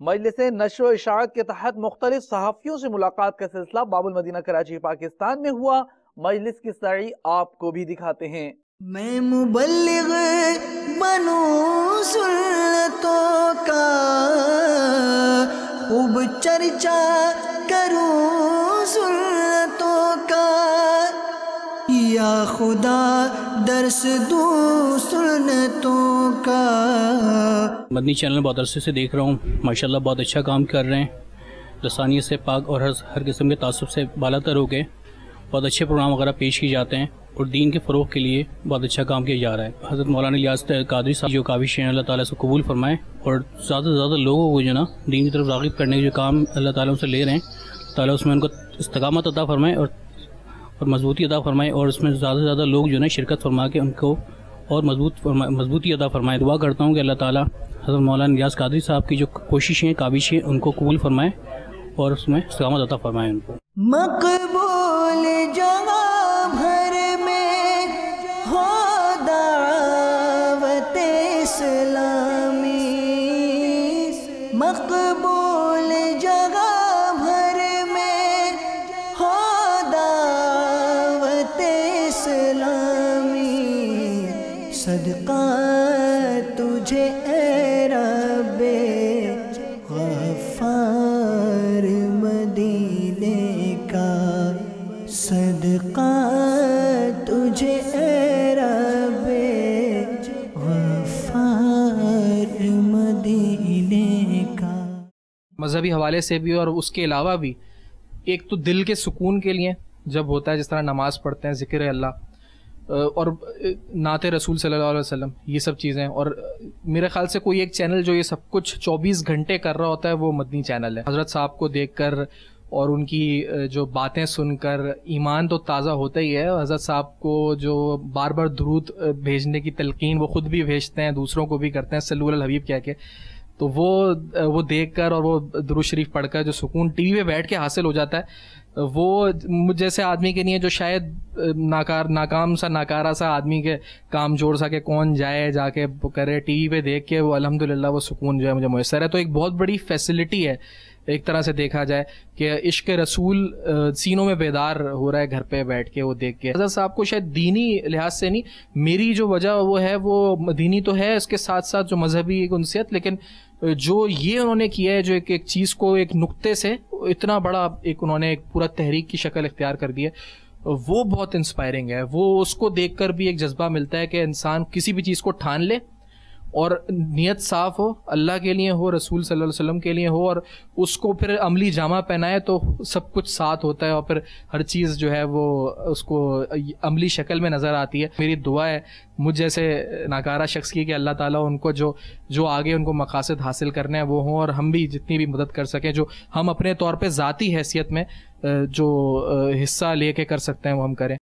मजलिस नशर इशात के तहत मुख्तलिफ़ सहाफ़ियों से मुलाकात का सिलसिला बाबुल मदीना कराची, पाकिस्तान में हुआ। मजलिस की सड़ी आपको भी दिखाते हैं। मैं मुबल्लिग बनू सुन्नतों का, खूब चर्चा करूँ सुन्नतों का। या खुदा दर्स दूँ सुन्नतों का। मदनी चैनल बहुत अरसे से देख रहा हूँ। माशाल्लाह बहुत अच्छा काम कर रहे हैं। लसानियत से पाक और हर हर किस्म के तासब से बालातर हो गए। बहुत अच्छे प्रोग्राम वगैरह पेश किए जाते हैं और दीन के फ़रोग के लिए बहुत अच्छा काम किया जा रहा है। हज़रत मौलाना लियाज कादरी साहब जो काबिश हैं, अल्लाह ताला से कबूल फरमाएँ और ज़्यादा से ज़्यादा लोगों को जो ना दीन की तरफ़ रागिब करने के जो काम अल्लाह ताला उनसे ले रहे हैं। ताला उसमें उनको इस्तकामत अदा फरमाए और और मजबूती अदा फरमाए और उसमें ज़्यादा से ज़्यादा लोग जो है शिरकत फरमा के उनको और मज़बूत मजबूती अदा फरमाए। दुआ करता हूँ कि अल्लाह ताला हज़रत मौलाना नियाज कादरी साहब की जो कोशिशें काबिशें उनको कबूल फरमाएँ और उसमें सलामत अदा फरमाएँ उनको। मकबूल भर में हो मकबूल जगह भर में हो दावत इस्लामी। सदका तुझे, ए रब्बे गफ्फार मदीने का सदका तुझे, ए रब्बे गफ्फार मदीने का। मज़हबी हवाले से भी और उसके अलावा भी, एक तो दिल के सुकून के लिए जब होता है जिस तरह नमाज़ पढ़ते हैं, ज़िक्र अल्लाह और नात रसूल सल्लल्लाहु अलैहि वसल्लम, ये सब चीज़ें। और मेरे ख्याल से कोई एक चैनल जो ये सब कुछ 24 घंटे कर रहा होता है, वो मदनी चैनल है। हज़रत साहब को देखकर और उनकी जो बातें सुनकर ईमान तो ताज़ा होता ही है। हज़रत साहब को जो बार बार दरूद भेजने की तलकिन, वो ख़ुद भी भेजते हैं, दूसरों को भी करते हैं सलूल हबीब कह के तो वो वो देख कर और वो दरुद शरीफ पढ़कर, जो सुकून टीवी पे बैठ के हासिल हो जाता है वो जैसे आदमी के लिए जो शायद नाकार, नाकाम सा, नाकारा सा आदमी के काम जोड़ सके कौन जाए, जाके करे, टीवी पे देख के वो, अल्हम्दुलिल्लाह वो सुकून जो है मुझे मैसर है। तो एक बहुत बड़ी फैसिलिटी है एक तरह से देखा जाए कि इश्क रसूल सीनों में बेदार हो रहा है, घर पे बैठ के वो देख के। हज़रत साहब को शायद दीनी लिहाज से नहीं, मेरी जो वजह वो है, वो दीनी तो है, इसके साथ साथ जो मजहबी एक उनसियत लेकिन जो ये उन्होंने किया है, जो एक एक चीज़ को एक नुक्ते से, इतना बड़ा एक उन्होंने एक पूरा तहरीक की शक्ल इख्तियार कर दी है, वो बहुत इंस्पायरिंग है। वो उसको देखकर भी एक जज्बा मिलता है कि इंसान किसी भी चीज़ को ठान ले और नीयत साफ़ हो, अल्लाह के लिए हो, रसूल सल्लल्लाहु अलैहि वसल्लम के लिए हो, और उसको फिर अमली जामा पहनाए तो सब कुछ साथ होता है और फिर हर चीज़ जो है वो उसको अमली शक्ल में नज़र आती है। मेरी दुआ है, मुझ जैसे नाकारा शख्स की कि अल्लाह ताला उनको जो जो आगे उनको मकासद हासिल करने हैं वो हों और हम भी जितनी भी मदद कर सकें, जो हम अपने तौर पर ज़ाती हैसियत में जो हिस्सा ले कर सकते हैं वो हम करें।